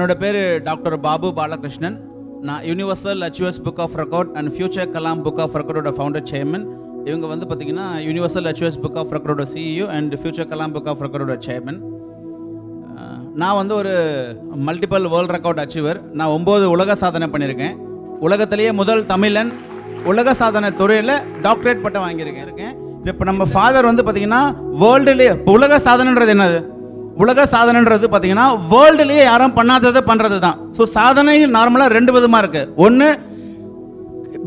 என்னோட பேர் டாக்டர் பாபு பாலகிருஷ்ணன். நான் universal achievers book of record and future Kalam book of ரெக்கார்டோட founder chairman இவங்க வந்து பார்த்தீங்கன்னா universal achievers book of ரெக்கார்டோட CEO and future Kalam book of ரெக்கார்டோட chairman நான் வந்து ஒரு மல்டிபிள் வேர்ல்ட் ரெக்கார்ட் அச்சீவர் நான் ஒம்பது உலக சாதனை பண்ணியிருக்கேன். உலகத்திலேயே முதல் தமிழன் உலக சாதனை துறையில் டாக்டரேட் பட்டம் வாங்கியிருக்கேன். இருக்கேன். இப்போ நம்ம ஃபாதர் வந்து பார்த்தீங்கன்னா வேர்ல்டுலேயே உலக சாதனைன்றது என்னது? உலக சாதனைன்றது பார்த்தீங்கன்னா வேர்ல்டுலேயே யாரும் பண்ணாததை பண்ணுறது தான் ஸோ சாதனை நார்மலாக ரெண்டு விதமாக இருக்குது ஒன்று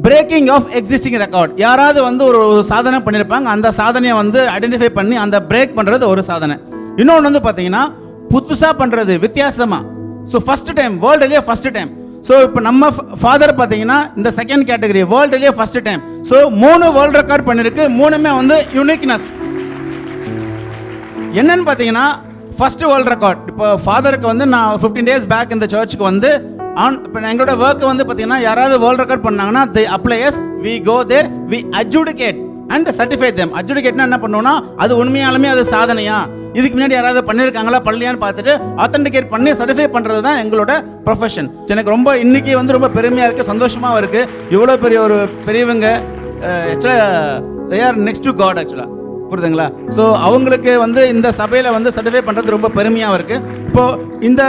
பிரேக்கிங் ஆஃப் எக்ஸிஸ்டிங் ரெக்கார்ட் யாராவது வந்து ஒரு சாதனை பண்ணியிருப்பாங்க அந்த சாதனையை வந்து ஐடென்டிஃபை பண்ணி அந்த பிரேக் பண்ணுறது ஒரு சாதனை. இன்னொன்று வந்து பார்த்தீங்கன்னா புதுசாக பண்ணுறது வித்தியாசமாக ஸோ ஃபஸ்ட் டைம் வேர்ல்டுலேயே ஃபர்ஸ்ட் டைம் ஸோ இப்போ நம்ம ஃபாதர் பார்த்தீங்கன்னா இந்த செகண்ட் கேட்டகரி வேர்ல்டுலேயே ஃபஸ்ட் டைம் ஸோ மூணு வேர்ல்டு ரெக்கார்ட் பண்ணியிருக்கு மூணுமே வந்து யூனிக்னஸ் என்னன்னு பார்த்தீங்கன்னா ஃபர்ஸ்ட் வேர்ல்ட் ரெக்கார்ட் இப்போ ஃபாதருக்கு வந்து நான் ஃபிஃப்டீன் டேஸ் பேக் இந்த சர்ச்சுக்கு வந்து ஆன் இப்போ எங்களோட ஒர்க் வந்து பார்த்தீங்கன்னா யாராவது வேர்ல்ட் ரெக்கார்ட் பண்ணாங்கன்னா the appliers we go there we adjudicate and certify them அட்ஜுடிகேட்னா என்ன பண்ணுவோம்னா அது உண்மையாலுமே அது சாதனையா? இதுக்கு முன்னாடி யாராவது பண்ணியிருக்காங்களா பண்ணலையான்னு பார்த்துட்டு ஆத்தென்டிகேட் பண்ணி சர்டிஃபை பண்ணுறது தான் எங்களோட ப்ரொஃபஷன் எனக்கு ரொம்ப இன்னைக்கு வந்து ரொம்ப பெருமையாக இருக்குது சந்தோஷமாகவும் இருக்குது இவ்வளோ பெரிய ஒரு பெரியவங்க ஆக்சுவலாக they are next to god ஆக்சுவலாக புரியுதுங்களா? ஸோ அவங்களுக்கு வந்து இந்த சபையில் வந்து சர்டிஃபை பண்ணுறது ரொம்ப பெருமையாக இருக்குது இப்போது இந்த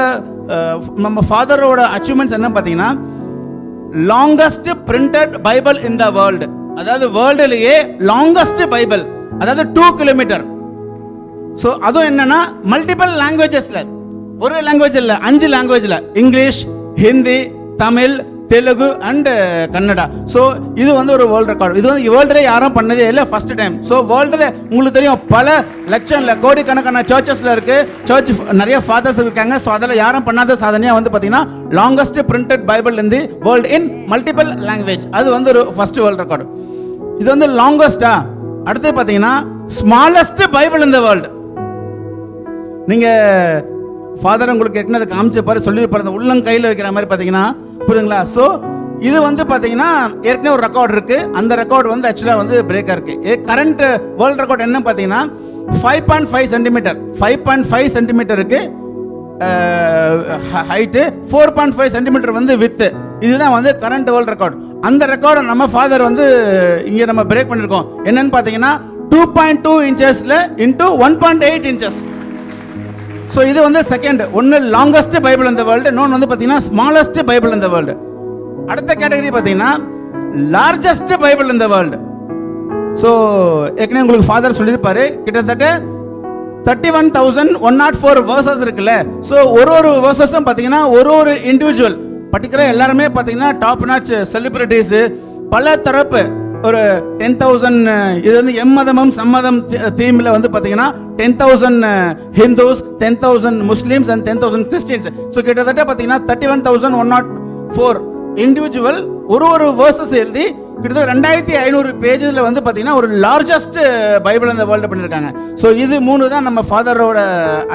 நம்ம ஃபாதரோட அச்சீவ்மெண்ட்ஸ் என்ன பார்த்தீங்கன்னா longest printed Bible in the world அதாவது வேர்ல்டுலேயே லாங்கஸ்ட் பைபிள் அதாவது டூ கிலோமீட்டர் ஸோ அதுவும் என்னன்னா மல்டிபிள் லாங்குவேஜஸில் ஒரு லாங்குவேஜ் இல்லை அஞ்சு லாங்குவேஜில் English Hindi Tamil Telugu and uh, Kannada. So இது வந்து ஒரு வேர்ல்டு ரெக்கார்டு இது வந்து வேர்ல்டுல யாரும் பண்ணதே இல்லை ஃபர்ஸ்ட் டைம் ஸோ வேர்ல்டில் உங்களுக்கு தெரியும் பல லட்சம்ல கோடிக்கணக்கான சர்ச்சஸில் இருக்கு. சர்ச் நிறைய ஃபாதர்ஸ் இருக்காங்க. ஸோ அதில் யாரும் பண்ணாத சாதனையாக வந்து பார்த்தீங்கன்னா longest printed Bible in world in multiple language அது வந்து ஒரு ஃபர்ஸ்ட் வேர்ல்டு ரெக்கார்டு இது வந்து லாங்கஸ்டா அடுத்து பார்த்தீங்கன்னா smallest Bible in the world நீங்கள் ஃபாதர் உங்களுக்கு ஏற்கனவே பாரு சொல்லி பாரு உள்ளங்கையில் வைக்கிற மாதிரி பார்த்தீங்கன்னா புரியுதுங்களா? ஸோ இது வந்து பார்த்தீங்கன்னா ஏற்கனவே ஒரு ரெக்கார்ட் இருக்கு. அந்த ரெக்கார்டு வந்து ஆக்சுவலாக வந்து பிரேக்காக இருக்கு. கரண்ட் வேர்ல்ட் ரெக்கார்ட் என்ன பார்த்தீங்கன்னா five point five centimetre five point five சென்டிமீட்டருக்கு height four point five centimetre வந்து வித்து இதுதான் வந்து கரண்ட் வேர்ல்ட் ரெக்கார்டு அந்த ரெக்கார்டை நம்ம ஃபாதர் வந்து இங்கே நம்ம பிரேக் பண்ணியிருக்கோம் என்னன்னு பார்த்தீங்கன்னா two point two இன்ச்சஸில் into one point eight inches so இது வந்து செகண்ட் ஒன்று லாங்கஸ்ட் பைபிள் இந்த வேர்ல்டு இன்னொன்று வந்து பார்த்தீங்கன்னா ஸ்மாலஸ்ட் பைபிள் இந்த வேர்ல்டு அடுத்த கேட்டகரி பார்த்தீங்கன்னா லார்ஜஸ்ட் பைபிள் இந்த வேர்ல்டு ஸோ ஏற்கனவே உங்களுக்கு ஃபாதர் சொல்லியிருப்பாரு. கிட்டத்தட்ட thirty one thousand one nought four verses இருக்குல்ல. ஸோ ஒரு ஒரு வேர்சஸும் பார்த்தீங்கன்னா ஒரு ஒரு இண்டிவிஜுவல் பர்டிகுலர் எல்லாருமே பார்த்தீங்கன்னா டாப் நாச் செலிபிரிட்டிஸு பல தரப்பு. ஒரு டென் தௌசண்ட் இது வந்து எம்மதமும் சம்மதம் தீமில் வந்து பார்த்தீங்கன்னா ten thousand Hindus ten thousand Muslims and ten thousand Christians so கிட்டத்தட்ட பார்த்தீங்கன்னா thirty one thousand one nought four individual ஒரு ஒரு வேர்சஸ் எழுதி கிட்டத்தட்ட ரெண்டாயிரத்தி ஐநூறு பேஜில் வந்து பார்த்தீங்கன்னா ஒரு லார்ஜஸ்ட் பைபிள் இந்த வேர்ல்டு பண்ணியிருக்காங்க ஸோ இது மூணு தான் நம்ம ஃபாதரோட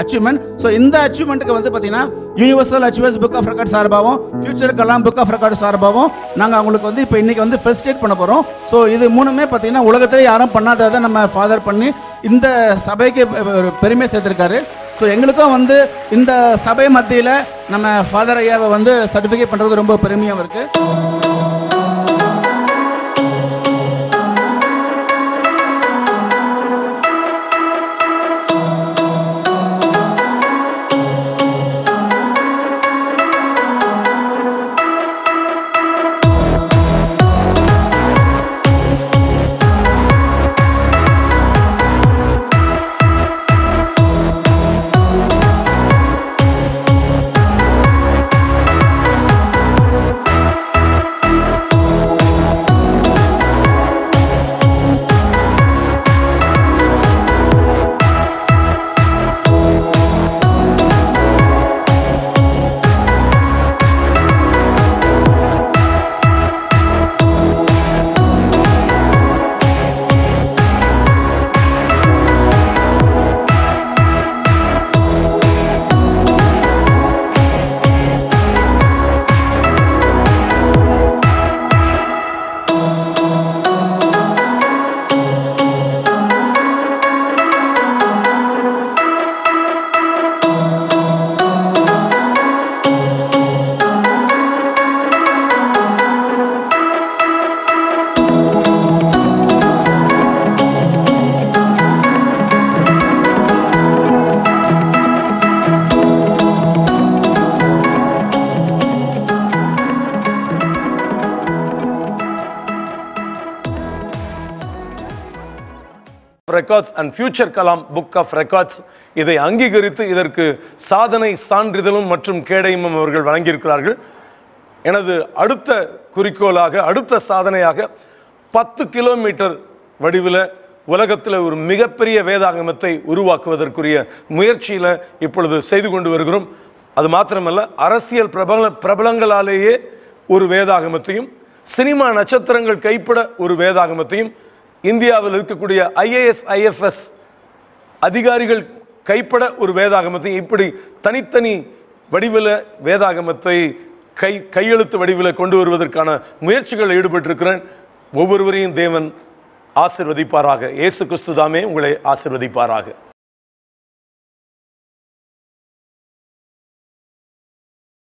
அச்சீவ்மெண்ட் ஸோ இந்த அச்சீவ்மெண்ட்டுக்கு வந்து பார்த்தீங்கன்னா universal achievers book of record சார்பாகவும் ஃபியூச்சருக்கெல்லாம் புக் ஆஃப் ரெக்கார்ட் சார்பாகவும் நாங்கள் அவங்களுக்கு வந்து இப்போ இன்றைக்கி வந்து ஃபெலிசிட்டேட் பண்ண போகிறோம் ஸோ இது மூணுமே பார்த்தீங்கன்னா உலகத்திலே யாரும் பண்ணாததை நம்ம ஃபாதர் பண்ணி இந்த சபைக்கு ஒரு பெருமை சேர்த்துருக்காரு. ஸோ எங்களுக்கும் வந்து இந்த சபை மத்தியில் நம்ம ஃபாதர் ஐயாவை வந்து சர்டிஃபிகேட் பண்ணுறது ரொம்ப பெருமையாகவும் இருக்குது records and future Kalam book of records இதை அங்கீகரித்து இதற்கு சாதனை சான்றிதழும் மற்றும் கேடயமும் அவர்கள் வழங்கியிருக்கிறார்கள். எனது அடுத்த குறிக்கோளாக அடுத்த சாதனையாக பத்து கிலோமீட்டர் வடிவில் உலகத்தில் ஒரு மிகப்பெரிய வேதாகமத்தை உருவாக்குவதற்குரிய முயற்சியில் இப்பொழுது செய்து கொண்டு வருகிறோம். அது மாத்திரமல்ல அரசியல் பிரபல பிரபலங்களாலேயே ஒரு வேதாகமத்தையும் சினிமா நட்சத்திரங்கள் கைப்பட ஒரு வேதாகமத்தையும் இந்தியாவில் இருக்கக்கூடிய ஐஏஎஸ் ஐஎஃப்எஸ் அதிகாரிகள் கைப்பட ஒரு வேதாகமத்தை இப்படி தனித்தனி வடிவில் வேதாகமத்தை கை கையெழுத்து வடிவில் கொண்டு வருவதற்கான முயற்சிகள் ஈடுபட்டிருக்கிறேன். ஒவ்வொருவரையும் தேவன் ஆசிர்வதிப்பாராக. இயேசு கிறிஸ்து தாமே உங்களை ஆசிர்வதிப்பாராக.